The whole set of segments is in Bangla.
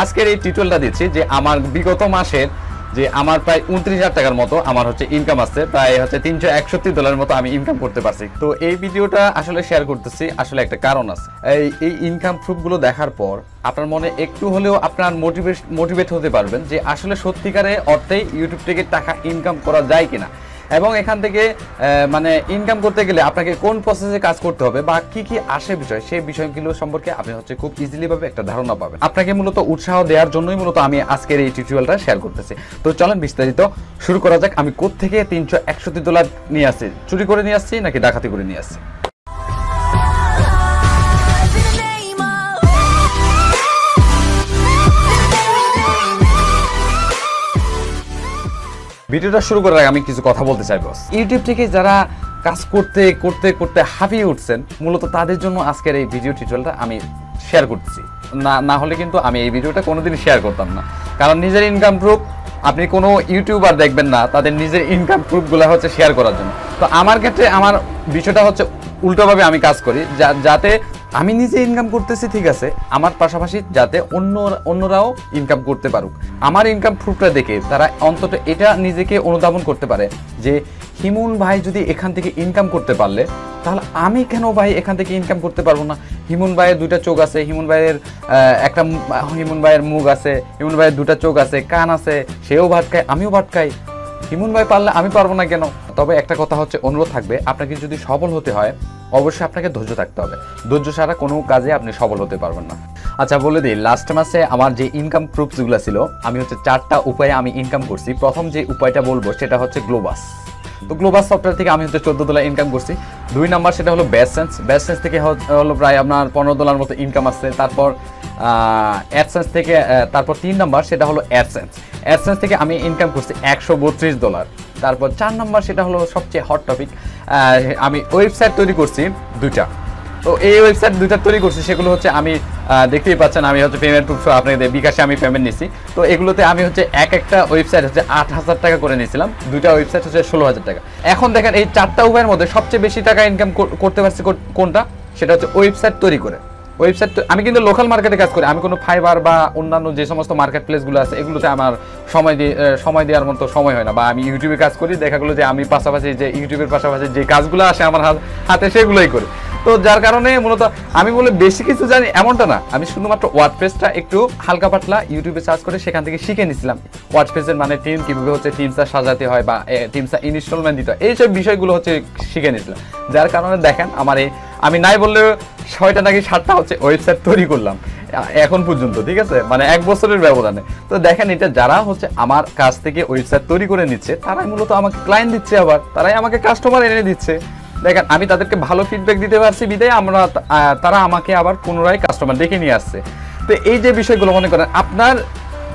আজকের এই টিউটোরিয়ালটা দিচ্ছি যে আমার বিগত মাসের যে আমার প্রায় উনত্রিশ হাজার টাকার মতো আমার হচ্ছে ইনকাম আসছে, প্রায় হচ্ছে তিনশো একষট্টি ডলারের মতো আমি ইনকাম করতে পারছি। তো এই ভিডিওটা আসলে শেয়ার করতেছি, আসলে একটা কারণ আছে। এই এই ইনকাম প্রুফগুলো দেখার পর আপনার মনে একটু হলেও আপনার মোটিভেট মোটিভেট হতে পারবেন যে আসলে সত্যিকারে অর্থে ইউটিউব থেকে টাকা ইনকাম করা যায় কিনা। এবং এখান থেকে মানে ইনকাম করতে গেলে আপনাকে কোন প্রসেসে কাজ করতে হবে বা কি কি আসে বিষয়, সেই বিষয়গুলো সম্পর্কে আপনি হচ্ছে খুব ইজিলি ভাবে একটা ধারণা পাবেন। আপনাকে মূলত উৎসাহ দেওয়ার জন্যই মূলত আমি আজকের এই টিউটোরিয়ালটা শেয়ার করতেছি। তো চলেন বিস্তারিত, শুরু করা যাক। আমি কোথেকে তিনশো একষট্টি ডলার নিয়ে আসছি? চুরি করে নিয়ে আসছি নাকি ডাকাতি করে নিয়ে আসছি? ভিডিওটা শুরু করার আগে আমি কিছু কথা বলতে চাই বস ইউটিউব থেকে যারা কাজ করতে করতে করতে হাঁপিয়ে উঠছেন, মূলত তাদের জন্য আজকের এই ভিডিও টিউটোরিয়ালটা আমি শেয়ার করতেছি। না না হলে কিন্তু আমি এই ভিডিওটা কোনোদিন শেয়ার করতাম না। কারণ নিজের ইনকাম প্রুফ আপনি কোনো ইউটিউবার দেখবেন না, তাদের নিজের ইনকাম প্রুফগুলো হচ্ছে শেয়ার করার জন্য। তো আমার ক্ষেত্রে আমার বিষয়টা হচ্ছে উল্টোভাবে আমি কাজ করি যাতে আমি নিজে ইনকাম করতেছি, ঠিক আছে, আমার পাশাপাশি যাতে অন্য, অন্যরাও ইনকাম করতে পারুক। আমার ইনকাম প্রুফটা দেখে তারা অন্তত এটা নিজেকে অনুধাবন করতে পারে যে, হিমুন ভাই যদি এখান থেকে ইনকাম করতে পারলে, তাহলে আমি কেন ভাই এখান থেকে ইনকাম করতে পারব না? হিমুন ভাইয়ের দুইটা চোখ আছে, হিমুন ভাইয়ের একটা, হিমুন ভাইয়ের মুখ আছে, হিমুন ভাইয়ের দুটা চোখ আছে, কান আছে, সেও ভাত খায়, আমিও ভাত খাই। হিমুন ভাই পারলে আমি পারব না কেন? তবে একটা কথা হচ্ছে, অনুরোধ থাকবে, আপনাকে যদি সফল হতে হয়, অবশ্যই আপনাকে ধৈর্য থাকতে হবে। ধৈর্য ছাড়া কোনো কাজে আপনি সফল হতে পারবেন না। আচ্ছা বলে দিই লাস্ট মাসে আমার যে ইনকাম প্রুফসগুলো ছিল, আমি হচ্ছে চারটা উপায়ে আমি ইনকাম করছি। প্রথম যে উপায়টা বলব, সেটা হচ্ছে গ্লোবাস তো গ্লোবাস সফটওয়্যার থেকে আমি হচ্ছে চোদ্দ ডলার ইনকাম করছি। দুই নাম্বার সেটা হলো ব্যাসেন্স ব্যাসেন্স থেকে হলো প্রায় আপনার পনেরো ডলার মতো ইনকাম আসছে। তারপর অ্যাডসেন্স থেকে তারপর তিন নাম্বার সেটা হলো অ্যাডসেন্স অ্যাডসেন্স থেকে আমি ইনকাম করছি একশো বত্রিশ ডলার তারপর চার নাম্বার সেটা হলো সবচেয়ে হট টপিক আমি ওয়েবসাইট তৈরি করছি দুইটা। তো এই ওয়েবসাইট দুইটা তৈরি করছি, সেগুলো হচ্ছে আমি দেখতেই পাচ্ছেন, আমি হচ্ছে পেমেন্ট প্রুফ আপনাদের বিকাশে আমি পেমেন্ট নিছি তো এগুলোতে আমি হচ্ছে এক একটা ওয়েবসাইট হচ্ছে আট হাজার টাকা করে নিয়েছিলাম, দুইটা ওয়েবসাইট হচ্ছে ষোলো হাজার টাকা। এখন দেখেন এই চারটা উপায়ের মধ্যে সবচেয়ে বেশি টাকা ইনকাম করতে পারছি কোনটা? সেটা হচ্ছে ওয়েবসাইট তৈরি করে। ওয়েবসাইট আমি কিন্তু লোকাল মার্কেটে কাজ করি। আমি কোনো ফাইবার বা অন্যান্য যে সমস্ত মার্কেট প্লেসগুলো আছে, এগুলোতে আমার সময় দিয়ে সময় দেওয়ার মতো সময় হয় না। বা আমি ইউটিউবে কাজ করি, দেখা গেলো যে আমি পাশাপাশি যে ইউটিউবের পাশাপাশি যে কাজগুলো আসে আমার হাত- সেগুলোই করি। তো যার কারণে মূলত আমি বলে বেশি কিছু জানি এমনটা না। আমি শুধুমাত্র ওয়ার্ডপ্রেসটা একটু হালকা পাতলা ইউটিউবে সার্চ করে সেখান থেকে শিখে নিছিলাম। ওয়ার্ডপ্রেসের মানে টিম কীভাবে হচ্ছে টিমসটা সাজাতে হয় বা টিমসটা ইনস্টলমেন্ট দিতে হয়। এইসব বিষয়গুলো হচ্ছে শিখে নিছিলাম। যার কারণে দেখেন আমার এই আমি নাই বললেও ছয়টা নাকি সাতটা হচ্ছে ওয়েবসাইট তৈরি করলাম। এখন পর্যন্ত, ঠিক আছে? মানে এক বছরের ব্যবধানে। তো দেখেন এটা যারা হচ্ছে আমার কাছ থেকে ওয়েবসাইট তৈরি করে নিচ্ছে, তারাই মূলত আমাকে ক্লায়েন্ট দিচ্ছে আবার। তারাই আমাকে কাস্টমার এনে দিচ্ছে। দেখেন, আমি তাদেরকে ভালো ফিডব্যাক দিতে পারছি বিদায়, আমরা তারা আমাকে আবার পুনরায় কাস্টমার ডেকে নিয়ে আসছে। তো এই যে বিষয়গুলো মনে করেন, আপনার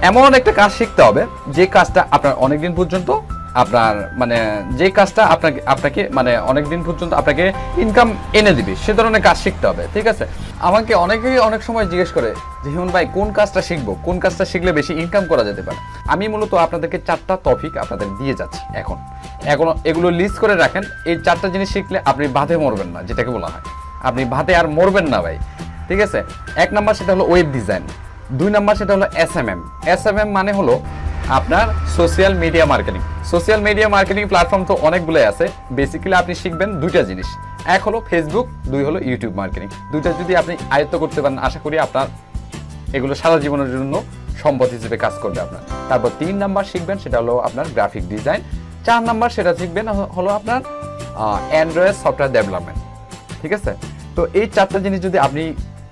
এমন একটা কাজ শিখতে হবে, যে কাজটা আপনার অনেকদিন পর্যন্ত আপনার মানে যে কাজটা আপনাকে আপনাকে মানে অনেক দিন পর্যন্ত আপনাকে ইনকাম এনে দিবে, সে ধরনের কাজ শিখতে হবে, ঠিক আছে? আমাকে অনেকেই অনেক সময় জিজ্ঞেস করে, যে হিমন ভাই, কোন কাজটা শিখব? কোন কাজটা শিখলে বেশি ইনকাম করা যেতে পারে? আমি মূলত আপনাদেরকে চারটা টপিক আপনাদের দিয়ে যাচ্ছি এখন। এখন এগুলো লিস্ট করে রাখেন, এই চারটা জিনিস শিখলে আপনি বাধে মরবেন না, যেটাকে বলা হয়। আপনি ভাতে আর মরবেন না ভাই, ঠিক আছে? এক নাম্বার সেটা হলো ওয়েব ডিজাইন দুই নাম্বার সেটা হলো S M M S M M মানে হলো আপনার social media marketing social media marketing platform তো অনেকগুলোই আছে। বেসিক্যালি আপনি শিখবেন দুইটা জিনিস। এক হলো ফেসবুক দুই হলো ইউটিউব মার্কেটিং দুইটা যদি আপনি আয়ত্ত করতে পারেন, আশা করি আপনার এগুলো সারা জীবনের জন্য সম্পদ হিসেবে কাজ করবে আপনার। তারপর তিন নাম্বার শিখবেন, সেটা হলো আপনার গ্রাফিক ডিজাইন চার নাম্বার সেটা শিখবেন হলো আপনার অ্যান্ড্রয়েড সফটওয়্যার ডেভেলপমেন্ট ঠিক আছে? তো এই চারটা জিনিস যদি আপনি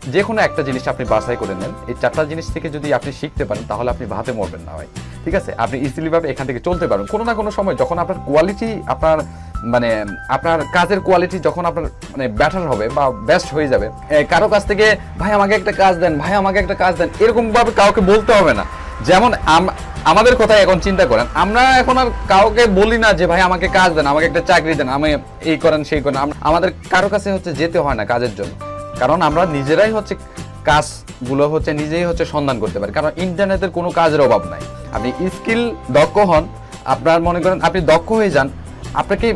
যে কোনো একটা জিনিস আপনি বাছাই করে নেন। এই চারটা জিনিস থেকে যদি আপনি শিখতে পারেন, তাহলে আপনি ভাতে মরবেন না ভাই। ঠিক আছে? আপনি ইজিলিভাবে এখান থেকে চলতে পারেন কোনো না কোনো সময় যখন আপনার কোয়ালিটি আপনার মানে আপনার কাজের কোয়ালিটি যখন আপনার মানে ব্যাটার হবে বা বেস্ট হয়ে যাবে কারও কাছ থেকে, ভাই, আমাকে একটা কাজ দেন, ভাই, আমাকে একটা কাজ দেন, এরকমভাবে কাউকে বলতে হবে না। যেমন আম- আমাদের কথা এখন চিন্তা করেন, আমরা এখন আর কাউকে বলি না যে, ভাই, আমাকে কাজ দেন, আমাকে একটা চাকরি দেন, আমি এই করেন, সেই করেন। আমাদের কারও কাছে হচ্ছে যেতে হয় না কাজের জন্য। কারণ আমরা নিজেরাই হচ্ছে কাজগুলো হচ্ছে নিজেই হচ্ছে সন্ধান করতে পারি। কারণ ইন্টারনেটের কোনো কাজের অভাব নাই। আপনি স্কিল দক্ষ হন, আপনার মনে করেন আপনি দক্ষ হয়ে যান, আপনাকে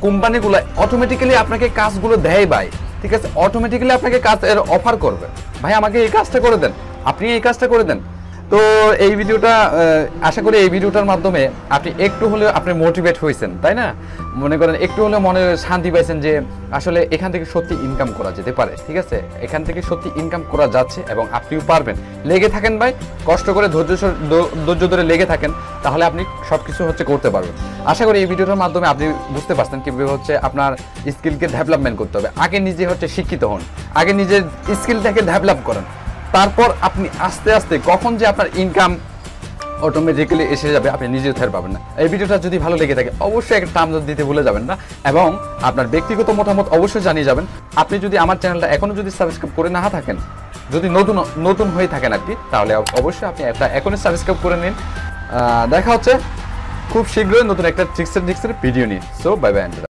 কোম্পানিগুলো অটোমেটিক্যালি আপনাকে কাজগুলো দেয় ভাই। ঠিক আছে? অটোমেটিক্যালি আপনাকে কাজ এর অফার করবে। ভাই, আমাকে এই কাজটা করে দেন। আপনি এই কাজটা করে দেন। তো এই ভিডিওটা আশা করি এই ভিডিওটার মাধ্যমে আপনি একটু হলেও আপনি মোটিভেট হয়েছেন, তাই না? মনে করেন একটু হলেও মনে শান্তি পাইছেন যে আসলে এখান থেকে সত্যি ইনকাম করা যেতে পারে, ঠিক আছে? এখান থেকে সত্যি ইনকাম করা যাচ্ছে এবং আপনিও পারবেন। লেগে থাকেন ভাই, কষ্ট করে ধৈর্য ধৈর্য ধরে লেগে থাকেন, তাহলে আপনি সব কিছু হচ্ছে করতে পারবেন। আশা করি এই ভিডিওটার মাধ্যমে আপনি বুঝতে পারছেন কীভাবে হচ্ছে আপনার স্কিলকে ডেভেলপমেন্ট করতে হবে। আগে নিজে হচ্ছে শিক্ষিত হন, আগে নিজের স্কিলটাকে ডেভেলপ করেন। তারপর আপনি আস্তে আস্তে কখন যে আপনার ইনকাম অটোমেটিক্যালি এসে যাবে, আপনি নিজেও টের পাবেন না। এই ভিডিওটা যদি ভালো লেগে থাকে, অবশ্যই একটা টার্ম দিতে ভুলে যাবেন না। এবং আপনার ব্যক্তিগত মতামত অবশ্যই জানিয়ে যাবেন। আপনি যদি আমার চ্যানেলটা এখনও যদি সাবস্ক্রাইব করে না থাকেন, যদি নতুন নতুন হয়ে থাকেন আর কি, তাহলে অবশ্যই আপনি একটা এখনই সাবস্ক্রাইব করে নিন। দেখা হচ্ছে খুব শীঘ্রই নতুন একটা ট্রিক্সের ট্রিক্সের ভিডিও নিয়ে। So bye bye